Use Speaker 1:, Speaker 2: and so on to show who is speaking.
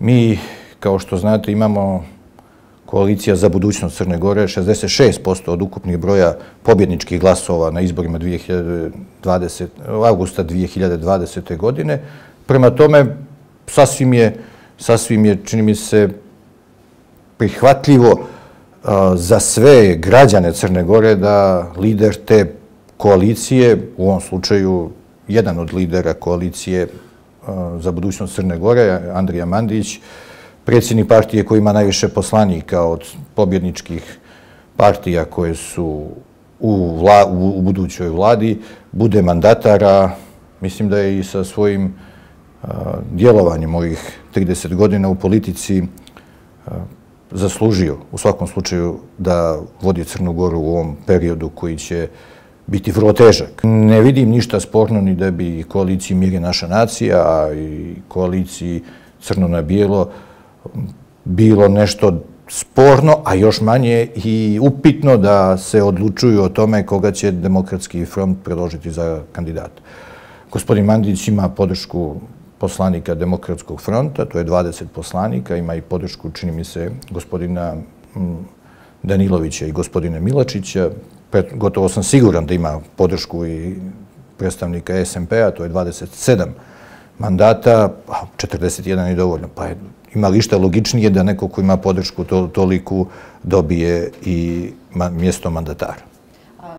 Speaker 1: Mi, kao što znate, imamo koalicija za budućnost Crne Gore, 66% od ukupnih broja pobjedničkih glasova na izborima 2020, augusta 2020. godine. Prema tome, sasvim je, sasvim je, čini mi se, prihvatljivo za sve građane Crne Gore da lider te koalicije, u ovom slučaju jedan od lidera koalicije za budućnost Crne Gore, Andrija Mandić, predsjednik partije koji ima najviše poslanika od pobjedničkih partija koje su u, vla, u, budućoj vladi, bude mandatara, mislim da je i sa svojim djelovanjem ovih 30 godina u politici zaslužio u svakom slučaju da vodi Crnu Goru u ovom periodu koji će biti vrlo težak. Ne vidim ništa sporno ni da bi koaliciji Mir je naša nacija, a i koaliciji Crno na bijelo bilo nešto sporno, a još manje i upitno da se odlučuju o tome koga će demokratski front predložiti za kandidat. Gospodin Mandić ima podršku poslanika demokratskog fronta, to je 20 poslanika, ima i podršku, čini mi se, gospodina Danilovića i gospodina Milačića, gotovo sam siguran da ima podršku i predstavnika SMP-a, to je 27 mandata, 41 je dovoljno. Pa je, ima li šta logičnije da neko ko ima podršku to, toliku dobije i mjesto mandatara?